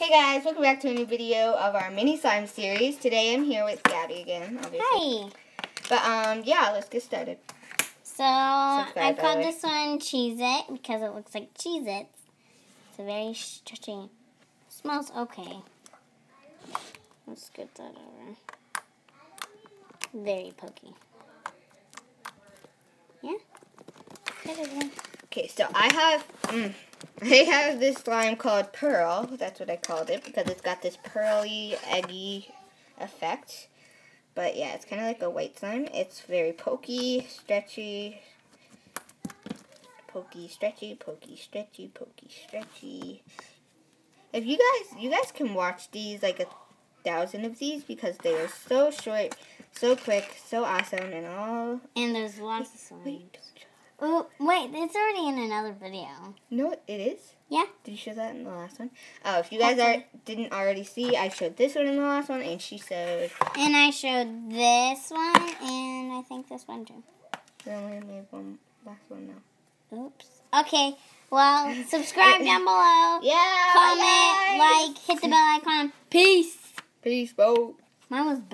Hey guys, welcome back to a new video of our mini slime series. Today I'm here with Gabby again, obviously. Hi. But um, yeah, let's get started. So I Subscribe, by the called this one Cheez It because it looks like Cheez Its. It's a very stretchy. Smells okay. Let's get that over. Very pokey. Yeah? Get it in. Okay, so I have mm, I have this slime called Pearl. That's what I called it because it's got this pearly, eggy effect. But yeah, it's kind of like a white slime. It's very pokey, stretchy, pokey, stretchy, pokey, stretchy, pokey, stretchy. If you guys, you guys can watch these like a thousand of these because they are so short, so quick, so awesome, and all. And there's lots of slime. Wait, don't Oh, wait, it's already in another video. No, it is. Yeah. Did you show that in the last one? Oh, if you guys are, didn't already see, I showed this one in the last one, and she showed. And I showed this one, and I think this one too. We only made one last one now. Oops. Okay. Well, subscribe down below. Yeah. Comment, yay! like, hit the bell icon. Peace. Peace, bro. Mine was bad.